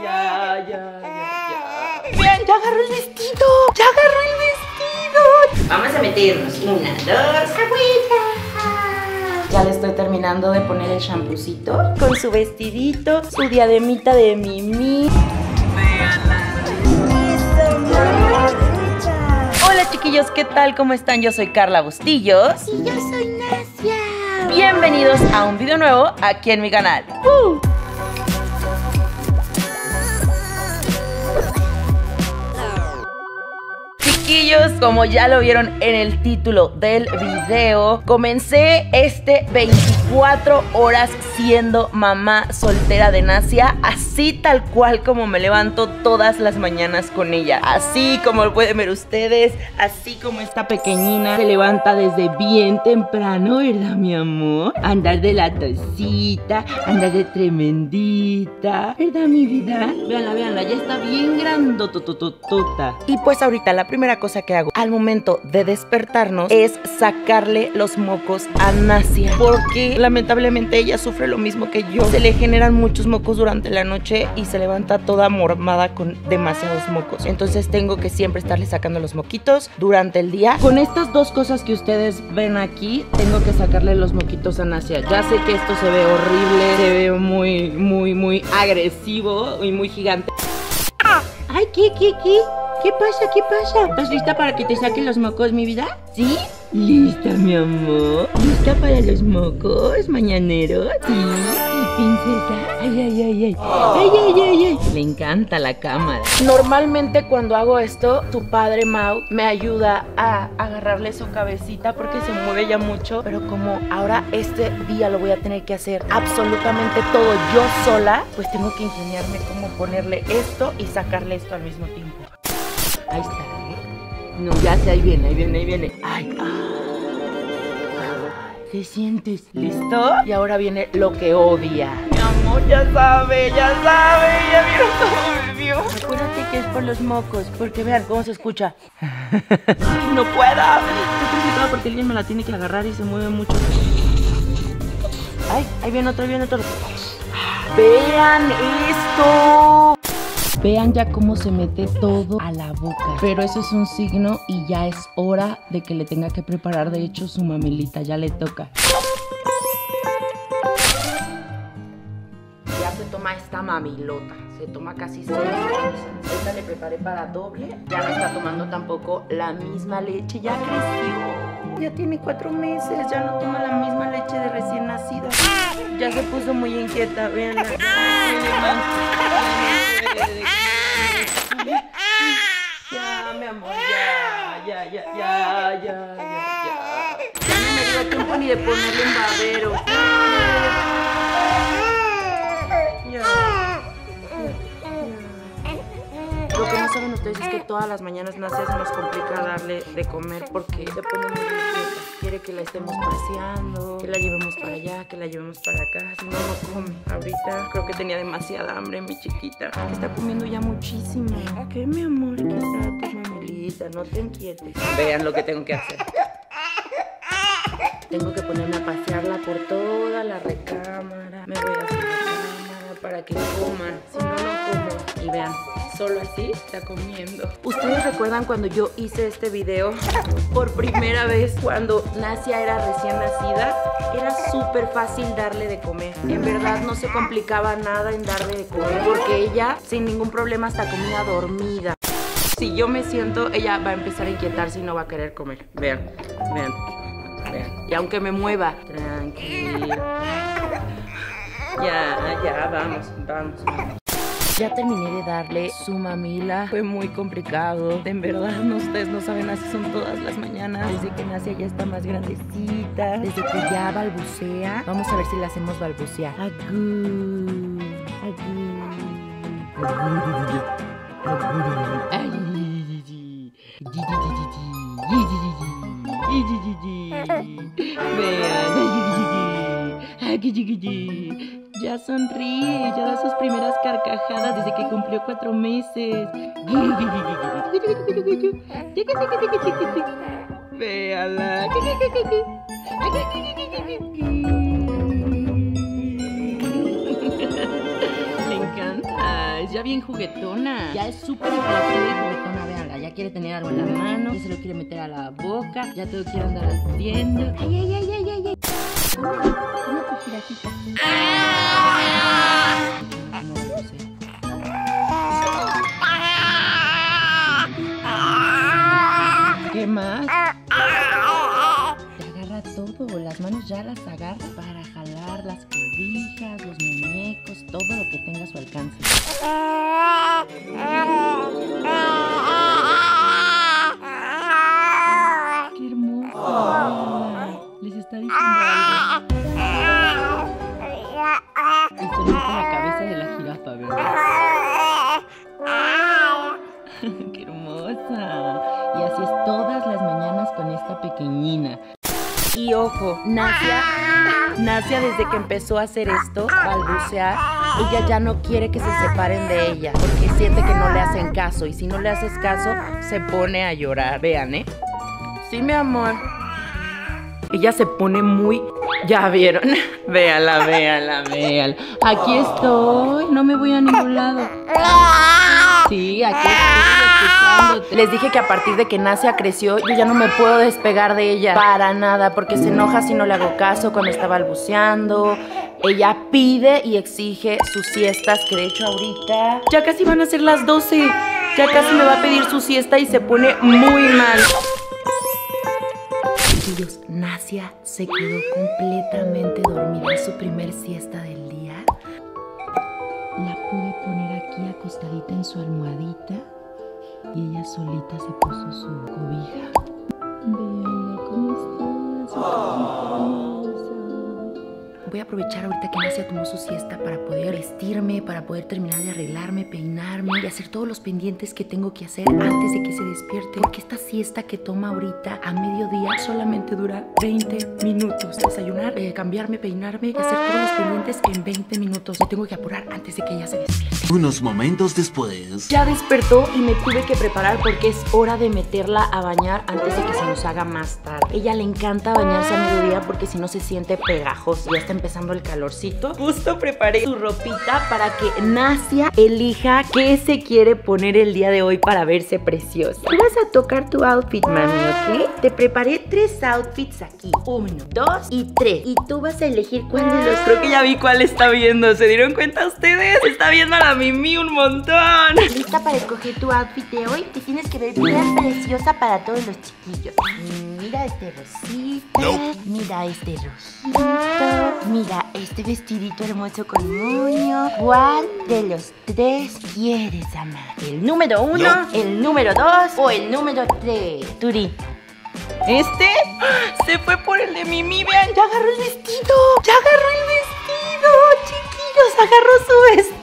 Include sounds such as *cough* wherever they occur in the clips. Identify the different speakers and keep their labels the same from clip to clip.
Speaker 1: Ya, ya, ya, ya. Bien, ya agarró el vestido. Ya agarró el vestido. Vamos a meternos una, dos, agüita. Ya le estoy terminando de poner el champucito con su vestidito, su diademita de Mimi. Hola chiquillos, ¿qué tal? ¿Cómo están? Yo soy Carla Bustillos.
Speaker 2: Y yo soy Nasia.
Speaker 1: Bienvenidos a un video nuevo aquí en mi canal. ¡Uh! Chiquillos, como ya lo vieron en el título del video, comencé este 24 horas siendo mamá soltera de Nasia, así tal cual como me levanto todas las mañanas con ella. Así como pueden ver ustedes, así como esta pequeñina se levanta desde bien temprano, ¿verdad, mi amor? Andar de la tocita, andar de tremendita, ¿verdad, mi vida? Veanla, veanla, ya está bien grandotototota. Y pues ahorita la primera cosa que hago al momento de despertarnos es sacarle los mocos a Nasia. Porque lamentablemente ella sufre lo mismo que yo. Se le generan muchos mocos durante la noche y se levanta toda mormada con demasiados mocos. Entonces tengo que siempre estarle sacando los moquitos durante el día. Con estas dos cosas que ustedes ven aquí, tengo que sacarle los moquitos a Nasia. Ya sé que esto se ve horrible, se ve muy, muy, muy agresivo y muy gigante. Ay, ¿qué, qué, qué? ¿Qué pasa? ¿Qué pasa? ¿Estás lista para que te saquen los mocos, mi vida? ¿Sí? ¿Lista, mi amor? ¿Lista para los mocos mañaneros? ¿Sí? princesa? Ay, ay, ay, ay. Ay, ay, ay, ay. Le encanta la cámara. Normalmente cuando hago esto, tu padre Mau me ayuda a agarrarle su cabecita porque se mueve ya mucho. Pero como ahora este día lo voy a tener que hacer absolutamente todo yo sola, pues tengo que ingeniarme cómo ponerle esto y sacarle esto al mismo tiempo. Ahí está. No, ya sé, ahí viene, ahí viene, ahí viene. Ay, ay. ¿Qué sientes? ¿Listo? Y ahora viene lo que odia. Mi amor, ya sabe, ya sabe, ya vieron cómo me vio. *laughs* Acuérdate que es por los mocos, porque vean cómo se escucha. *laughs* no pueda. Estoy porque alguien me la tiene que agarrar y se mueve mucho. Ay, ahí viene otro, ahí viene otro. Vean esto. Vean ya cómo se mete todo a la boca. Pero eso es un signo y ya es hora de que le tenga que preparar, de hecho, su mamilita. Ya le toca. Ya se toma esta mamilota. Se toma casi seis Esta le preparé para doble. Ya no está tomando tampoco la misma leche. Ya creció. Ya tiene cuatro meses. Ya no toma la misma leche de recién nacida. Ya se puso muy inquieta. Veanla. Ya, mi amor, ya, ya, ya, ya, ya, no me dio tiempo ni de ponerle un babero. Lo que no saben ustedes es que todas las mañanas Nacia se nos complica darle de comer porque se pone muy. Quiere que la estemos paseando, que la llevemos para allá, que la llevemos para acá. Si no, no come. Ahorita creo que tenía demasiada hambre mi chiquita. Está comiendo ya muchísimo. ¿Qué, mi amor? ¿Qué está tu No te inquietes. Vean lo que tengo que hacer. Tengo que ponerme a pasearla por toda la recámara. Me voy a hacer la cámara para que coman. Si no, no como. Y vean, solo así está comiendo. ¿Ustedes recuerdan cuando yo hice este video por primera vez cuando Nasia era recién nacida? Era súper fácil darle de comer. En verdad no se complicaba nada en darle de comer porque ella sin ningún problema hasta comía dormida. Si yo me siento, ella va a empezar a inquietarse y no va a querer comer. Vean, vean, vean. Y aunque me mueva, tranquila. Ya, ya, vamos, vamos. Ya terminé de darle su mamila. Fue muy complicado. En verdad, no, ustedes no saben, así son todas las mañanas. Desde que nace ya está más grandecita. Desde que ya balbucea. Vamos a ver si la hacemos balbucear. Agú. Ya sonríe, ya da sus primeras carcajadas desde que cumplió cuatro meses. Véala. Le encanta. Ya bien juguetona. Ya es súper y juguetona. Ya quiere tener algo en la mano, ya se lo quiere meter a la boca, ya todo quiere andar haciendo. ¡Ay, ay, ay, ay, ay! ay. Una. No, no sé. ¿Qué más? Te agarra todo, las manos ya las agarra para jalar las cobijas, los muñecos, todo lo que tenga a su alcance. Diciendo algo. Y se mete la cabeza de la jirafa, ¿verdad? ¡Qué hermosa! Y así es todas las mañanas con esta pequeñina. Y ojo, Nasia, Nasia desde que empezó a hacer esto, balbucear, ella ya no quiere que se separen de ella, porque siente que no le hacen caso. Y si no le haces caso, se pone a llorar. Vean, ¿eh? Sí, mi amor. Ella se pone muy... Ya vieron. *laughs* Véala, véala, véala. Aquí estoy. No me voy a ningún lado. Sí, aquí estoy. Les dije que a partir de que Nasia creció, yo ya no me puedo despegar de ella. Para nada, porque se enoja si no le hago caso cuando está balbuceando. Ella pide y exige sus siestas, que de hecho ahorita ya casi van a ser las 12. Ya casi me va a pedir su siesta y se pone muy mal. Nasia se quedó completamente dormida en su primer siesta del día. La pude poner aquí acostadita en su almohadita y ella solita se puso su cobija. Voy a aprovechar ahorita que Nasia tomó su siesta para poder vestirme, para poder terminar de arreglarme, peinarme y hacer todos los pendientes que tengo que hacer antes de que se despierte. Porque esta siesta que toma ahorita a mediodía solamente dura 20 minutos. Desayunar, eh, cambiarme, peinarme y hacer todos los pendientes en 20 minutos. Me tengo que apurar antes de que ella se despierte.
Speaker 2: Unos momentos después.
Speaker 1: Ya despertó y me tuve que preparar porque es hora de meterla a bañar antes de que se nos haga más tarde. Ella le encanta bañarse a mediodía porque si no se siente pegajoso. Ya está empezando el calorcito. Justo preparé su ropita para que Nasia elija qué se quiere poner el día de hoy para verse preciosa. Tú vas a tocar tu outfit, mami, ¿ok? Te preparé tres outfits aquí. Uno, dos y tres. Y tú vas a elegir cuál de los... Creo que ya vi cuál está viendo. ¿Se dieron cuenta ustedes? Está viendo a la Mimi un montón. ¿Lista para escoger tu outfit de hoy? Te tienes que ver bien preciosa para todos los chiquillos. Mira este rosita. Mira este rosito. Mira este vestidito hermoso con moño. ¿Cuál de los tres quieres, ama? ¿El número uno, el número dos o el número tres? Turi. ¿Este? Se fue por el de Mimi, vean, ya agarró el vestido. Ya agarró el vestido, chiquillos, agarró su vestido.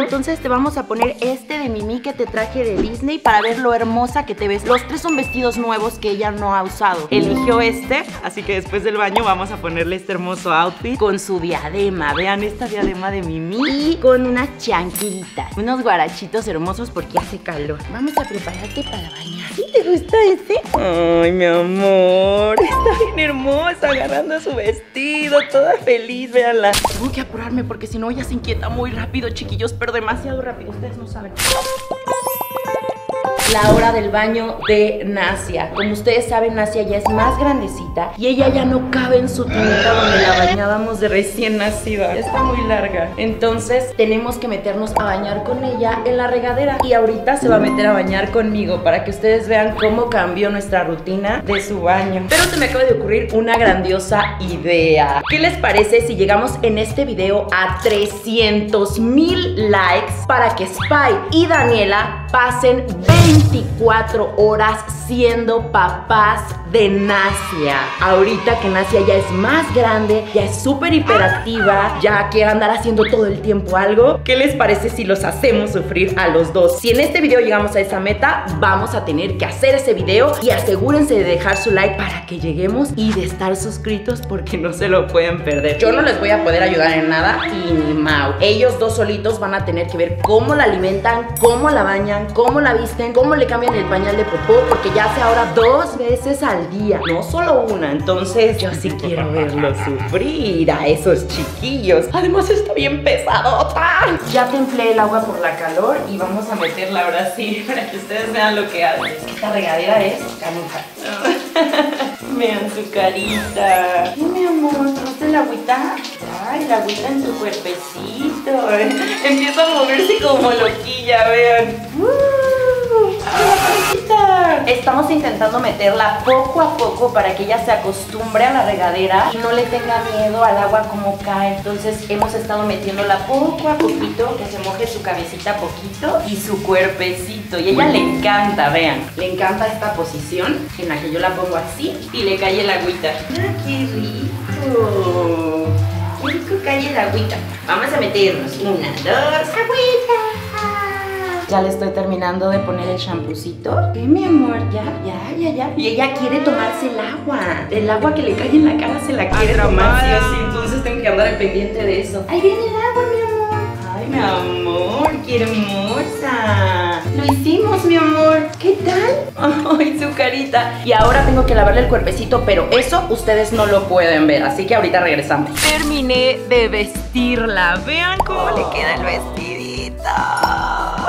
Speaker 1: Entonces te vamos a poner este de Mimi que te traje de Disney para ver lo hermosa que te ves. Los tres son vestidos nuevos que ella no ha usado. Eligió este, así que después del baño vamos a ponerle este hermoso outfit con su diadema. Vean esta diadema de Mimi y con unas chanquilitas, unos guarachitos hermosos porque hace calor. Vamos a prepararte para bañar. ¿Sí te gusta este? Ay, mi amor, está bien hermosa agarrando su vestido, toda feliz, véanla. Tengo que apurarme porque si no ella se inquieta muy rápido, chiquillos, pero demasiado rápido, ustedes no saben. La hora del baño de Nasia. Como ustedes saben, Nasia ya es más grandecita y ella ya no cabe en su tineta donde la bañábamos de recién nacida. Está muy larga. Entonces tenemos que meternos a bañar con ella en la regadera. Y ahorita se va a meter a bañar conmigo para que ustedes vean cómo cambió nuestra rutina de su baño. Pero se me acaba de ocurrir una grandiosa idea. ¿Qué les parece si llegamos en este video a 300 mil likes para que Spy y Daniela pasen 24 horas siendo papás de Nasia. Ahorita que Nasia ya es más grande, ya es súper hiperactiva, ya quiere andar haciendo todo el tiempo algo. ¿Qué les parece si los hacemos sufrir a los dos? Si en este video llegamos a esa meta, vamos a tener que hacer ese video y asegúrense de dejar su like para que lleguemos y de estar suscritos porque no se lo pueden perder. Yo no les voy a poder ayudar en nada y ni Mau. Ellos dos solitos van a tener que ver cómo la alimentan, cómo la bañan, cómo la visten, cómo le cambian el pañal de popó porque ya hace ahora dos veces al al día, no solo una. Entonces yo sí *laughs* quiero verlo sufrir a esos chiquillos. Además está bien pesadota. *laughs* Ya templé el agua por la calor y vamos a meterla ahora sí *laughs* para que ustedes vean lo que hace. Esta regadera es canuja. Vean su carita. Ay, mi amor, ¿te la agüita? Ay, la agüita en su cuerpecito. Empieza a moverse como loquilla, vean. ¡Uh! Estamos intentando meterla poco a poco para que ella se acostumbre a la regadera y no le tenga miedo al agua como cae. Entonces hemos estado metiéndola poco a poquito, que se moje su cabecita poquito y su cuerpecito. Y a ella le encanta, vean, le encanta esta posición en la que yo la pongo así y le cae el agüita. ¡Ah, qué rico! ¡Qué rico cae el agüita! Vamos a meternos una, dos, agüita. Ya le estoy terminando de poner el champucito. ¿Qué, mi amor? Ya, ya, ya, ya. Y ella quiere tomarse el agua. El agua que le cae en la cara se la quiere tomar, sí. Entonces tengo que andar al pendiente de eso. Ahí viene el agua, mi amor. Ay, mi amor, qué hermosa. Lo hicimos, mi amor. ¿Qué tal? *laughs* Ay, su carita. Y ahora tengo que lavarle el cuerpecito, pero eso ustedes no lo pueden ver. Así que ahorita regresamos. Terminé de vestirla. Vean cómo le queda el vestidito.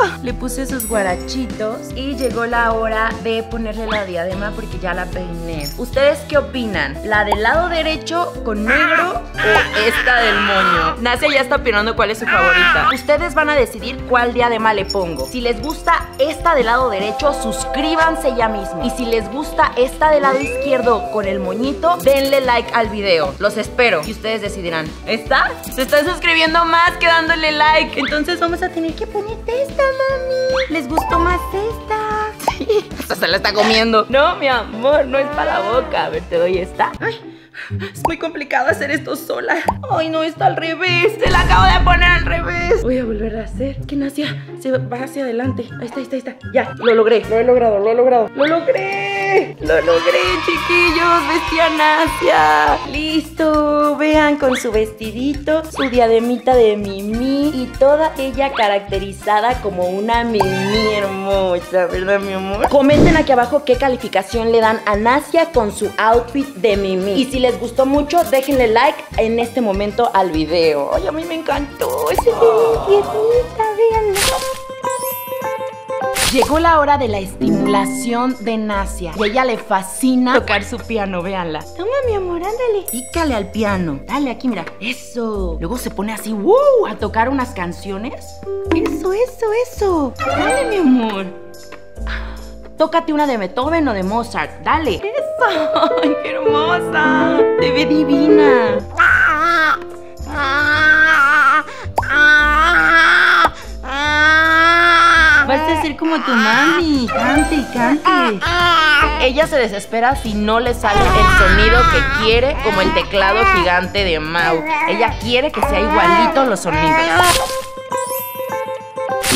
Speaker 1: *gasps* Le puse sus guarachitos y llegó la hora de ponerle la diadema porque ya la peiné. ¿Ustedes qué opinan? ¿La del lado derecho con negro o esta del moño? Nace ya está opinando cuál es su favorita. Ustedes van a decidir cuál diadema le pongo. Si les gusta esta del lado derecho, suscríbanse ya mismo. Y si les gusta esta del lado izquierdo con el moñito, denle like al video. Los espero y ustedes decidirán. ¿Esta? Se están suscribiendo más que dándole like. Entonces vamos a tener que ponerte esta, mami. ¿Les gustó más esta? Sí, hasta se la está comiendo. No, mi amor, no es para la boca. A ver, te doy esta. Ay. Es muy complicado hacer esto sola. Ay, no, está al revés. Se la acabo de poner al revés. Voy a volver a hacer. ¿Qué nacia? Se va hacia adelante. Ahí está, ahí está, ahí está. Ya, lo logré. Lo he logrado, lo he logrado. ¡Lo logré! ¡Lo logré, chiquillos! ¡Vestí a Nacia! ¡Listo! Vean con su vestidito, su diademita de Mimi y toda ella caracterizada como una Mimi hermosa, ¿verdad, mi amor? Comenten aquí abajo qué calificación le dan a Nacia con su outfit de Mimi. Y si les gustó mucho, déjenle like en este momento al video. Ay, a mí me encantó. Es bien tiernita, véanla. Llegó la hora de la estimulación de Nacia y a ella le fascina tocar su piano, véanla. Toma, mi amor, ándale. Pícale al piano. Dale aquí, mira. Eso. Luego se pone así, ¡wow! A tocar unas canciones. Eso, eso, eso. Dale, mi amor. Tócate una de Beethoven o de Mozart. Dale. Eso. *laughs* ¡Ay, qué hermosa! Te ve divina. Como tu mami. Cante y cante. Ella se desespera si no le sale el sonido que quiere, como el teclado gigante de Mau. Ella quiere que sea igualito los sonidos.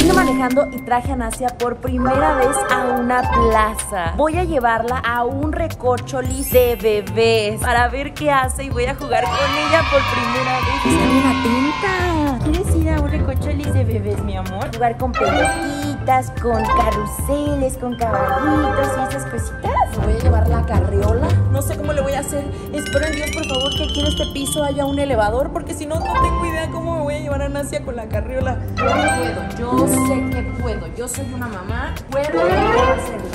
Speaker 1: Vine manejando y traje a Nacia por primera vez a una plaza. Voy a llevarla a un recorcholis de bebés para ver qué hace y voy a jugar con ella por primera vez. Está bien atenta. ¿Quieres ir a un recorcholis de bebés, mi amor? Jugar con pelotitas, con carruseles, con caballitos y esas cositas.
Speaker 3: Voy a llevar la carriola. No sé cómo le voy a hacer. Espero en Dios, por favor, que aquí en este piso haya un elevador, porque si no, no tengo idea cómo voy a llevar a Nacia con la carriola. Yo puedo, yo sé que puedo. Yo soy una mamá, puedo hacerlo.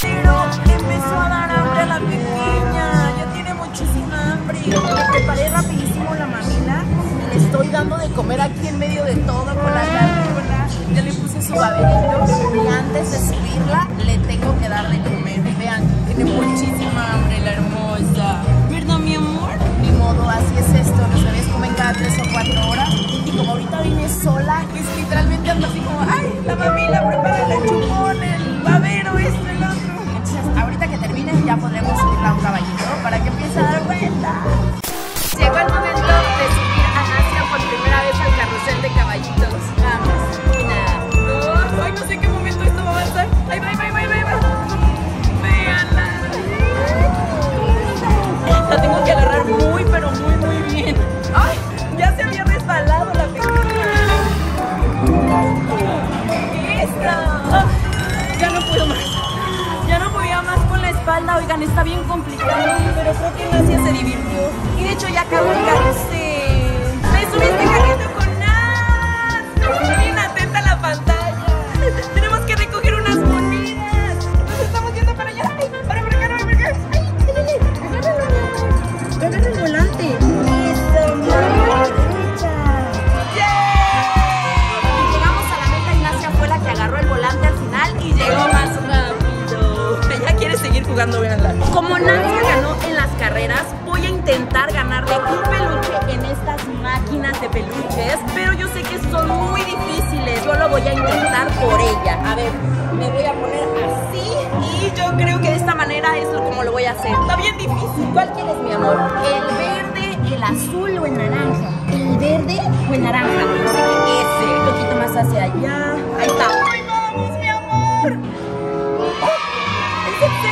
Speaker 3: Pero empezó a dar hambre a la pequeña. Ya tiene muchísima hambre. Preparé rapidísimo la mamila. Le estoy dando de comer aquí en medio de todo con la carriola. Ya le puse su baberito. Y antes de subirla, le tengo que dar de comer. Vean, tiene muchísima tres o cuatro horas. Y como ahorita vine sola, pues literalmente ando así como, ay, la mamila, prepara el chupón,
Speaker 1: jugando. Como Nasia ganó en las carreras, voy a intentar ganarle un peluche en estas máquinas de peluches, pero yo sé que son muy difíciles. Yo lo voy a intentar por ella. A ver, me voy a poner así y yo creo que de esta manera es como lo voy a hacer. Está bien difícil. ¿Cuál quieres, mi amor? ¿El verde, el azul o el naranja? ¿El verde o el naranja? Ese. Un poquito más hacia allá. Ahí está.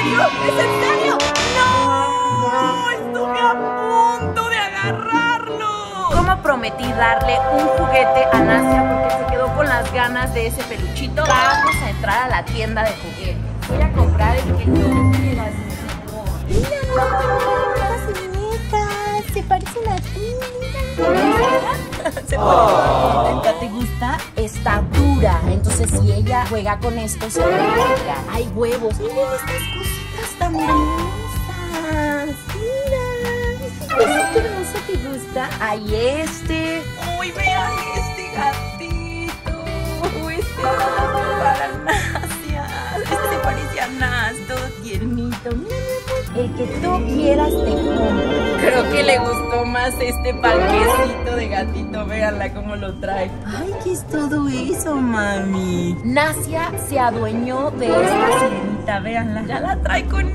Speaker 1: Serio? ¿Es en serio? ¡No! Estuve a punto de agarrarlo. Como prometí darle un juguete a Nasia porque se quedó con las ganas de ese peluchito, vamos a entrar a la tienda de juguetes. Voy a comprar el que mi amor. Mira, sirenita. Se parece a la Se parece. ¿Te gusta? Si ella juega con esto, se puede. Hay huevos. Miren estas cositas tan hermosas. Mira. Este cosito hermoso te gusta. Hay este. Uy, vean este gatito. Este gatito El que tú quieras te compro. Creo que le gustó más este parquecito de gatito. Véanla cómo lo trae. Ay, ¿qué es todo eso, mami? Nasia se adueñó de esta sirenita. Véanla. Ya la trae con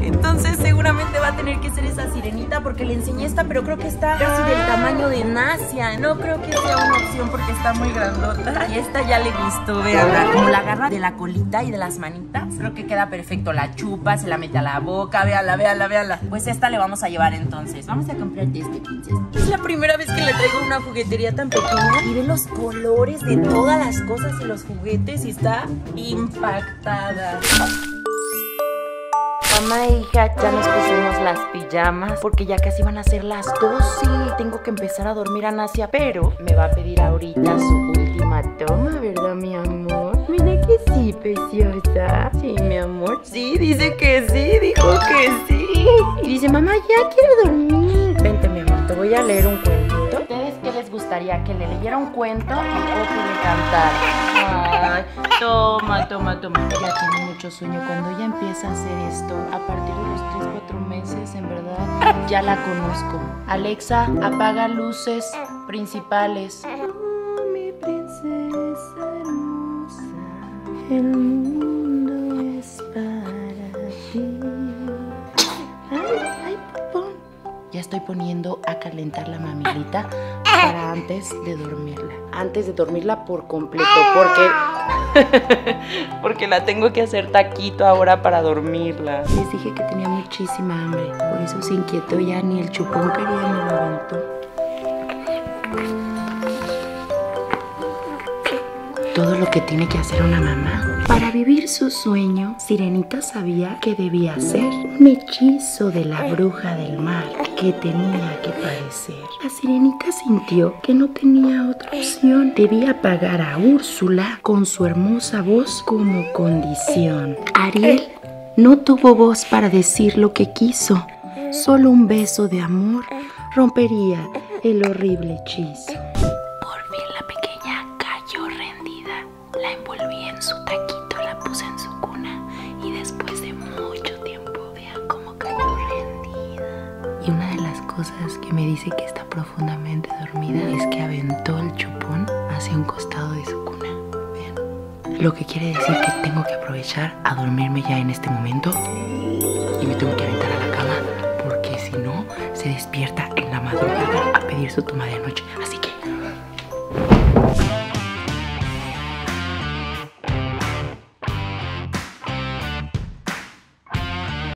Speaker 1: Entonces seguramente va a tener que ser esa sirenita porque le enseñé esta, pero creo que está casi del tamaño de Nasia. No creo que sea una opción porque está muy grandota. Y esta ya le gustó, véanla. Como la agarra de la colita y de las manitas, creo que queda perfecto. La chupa, se la mete a la boca. Véanla, véanla, véanla. Pues esta le vamos a llevar entonces. Vamos a comprarte este, princesa. Es la primera vez que le traigo una juguetería tan pequeña. Ve los colores de todas las cosas y los juguetes y está impactada. Mamá e hija, ya nos pusimos las pijamas porque ya casi van a ser las 12. Tengo que empezar a dormir a Nasia, pero me va a pedir ahorita su última toma, ¿verdad, mi amor? Mira que sí, preciosa. Sí, mi amor. Sí, dice que sí, dijo que sí. Y dice, mamá, ya quiero dormir. Vente, mi amor, te voy a leer un cuentito. ¿Ustedes qué les gustaría? ¿Que le leyera un cuento o que le cantara? Toma, toma, toma. Ya tiene mucho sueño. Cuando ella empieza a hacer esto, a partir de los 3, 4 meses, en verdad, ya la conozco. Alexa, apaga luces principales. Oh, mi princesa hermosa, el mundo es para ti. Ay, ay. Ya estoy poniendo a calentar la mamilita para antes de dormirla. Antes de dormirla por completo, porque *laughs* porque la tengo que hacer taquito ahora para dormirla. Les dije que tenía muchísima hambre, por eso se inquietó ya ni el chupón quería ni lo aventó. todo lo que tiene que hacer una mamá. Para vivir su sueño, Sirenita sabía que debía hacer un hechizo de la bruja del mar que tenía que parecer. La Sirenita sintió que no tenía otra opción. Debía pagar a Úrsula con su hermosa voz como condición. Ariel no tuvo voz para decir lo que quiso. Solo un beso de amor rompería el horrible hechizo. Por fin la pequeña cayó rendida. La envolví en su taquito, la puse en su cuna cosas que me dice que está profundamente dormida es que aventó el chupón hacia un costado de su cuna. Vean. Lo que quiere decir que tengo que aprovechar a dormirme ya en este momento y me tengo que aventar a la cama porque si no se despierta en la madrugada a pedir su toma de noche. Así que